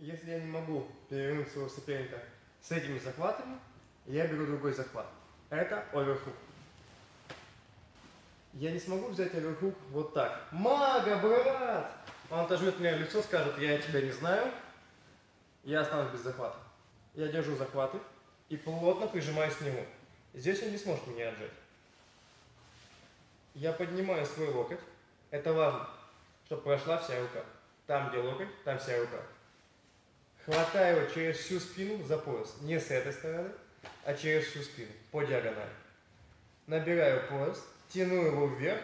Если я не могу перевернуть своего соперника с этими захватами, я беру другой захват. Это оверхук. Я не смогу взять оверхук вот так. Мага, брат! Он отожмет в лицо, скажет, я тебя не знаю. Я останусь без захвата. Я держу захваты и плотно прижимаюсь к нему. Здесь он не сможет меня отжать. Я поднимаю свой локоть. Это важно, чтобы прошла вся рука. Там, где локоть, там вся рука. Хватаю его через всю спину за пояс. Не с этой стороны, а через всю спину, по диагонали. Набираю пояс, тяну его вверх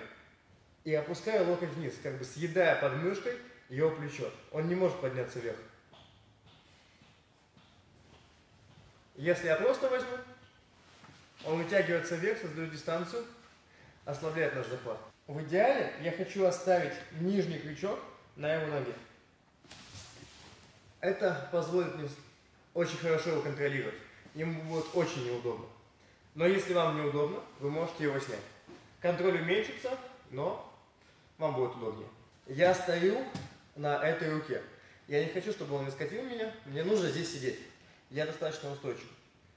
и опускаю локоть вниз, как бы съедая под мышкой его плечо. Он не может подняться вверх. Если я просто возьму, он вытягивается вверх, создает дистанцию, ослабляет наш захват. В идеале я хочу оставить нижний крючок на его ноге. Это позволит мне очень хорошо его контролировать. Ему будет очень неудобно. Но если вам неудобно, вы можете его снять. Контроль уменьшится, но вам будет удобнее. Я стою на этой руке. Я не хочу, чтобы он не скатил меня. Мне нужно здесь сидеть. Я достаточно устойчив.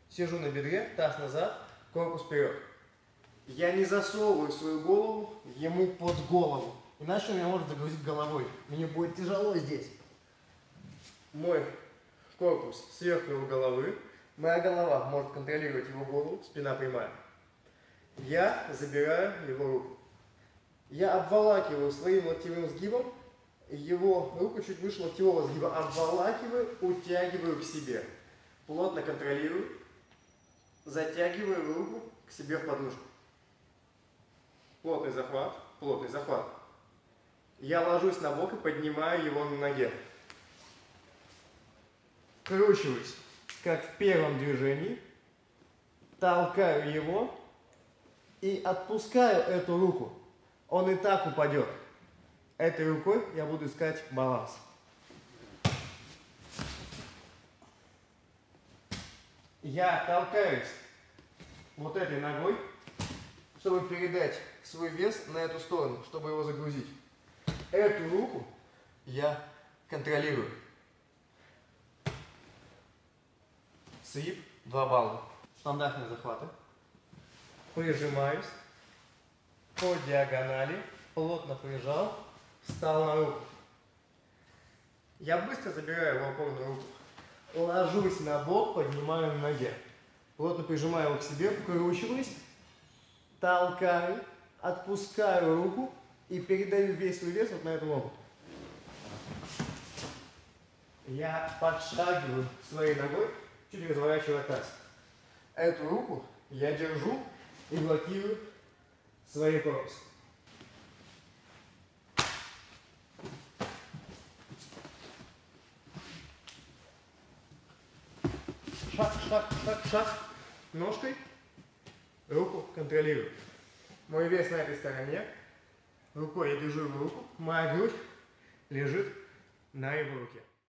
Сижу на бедре, таз назад, корпус вперед. Я не засовываю свою голову ему под голову. Иначе он меня может загрузить головой. Мне будет тяжело здесь мой корпус сверху его головы, моя голова может контролировать его голову, спина прямая. Я забираю его руку. Я обволакиваю своим локтевым сгибом его руку чуть выше локтевого сгиба, обволакиваю, утягиваю к себе. Плотно контролирую, затягиваю руку к себе в подмышку. Плотный захват, плотный захват. Я ложусь на бок и поднимаю его на ноге вкручиваюсь, как в первом движении, толкаю его и отпускаю эту руку. Он и так упадет. Этой рукой я буду искать баланс. Я толкаюсь вот этой ногой, чтобы передать свой вес на эту сторону, чтобы его загрузить. Эту руку я контролирую. Свип, 2 балла. Стандартные захваты. Прижимаюсь. По диагонали. Плотно прижал. Встал на руку. Я быстро забираю его опорную руку. Ложусь на бок, поднимаю на ноге. Плотно прижимаю его к себе, вкручиваюсь. Толкаю. Отпускаю руку и передаю весь свой вес вот на эту ногу. Я подшагиваю своей ногой чуть разворачивая таз. Эту руку я держу и блокирую своей корпус. Шаг, шаг, шаг, шаг. Ножкой. Руку контролирую. Мой вес на этой стороне. Рукой я держу его руку. Моя грудь лежит на его руке.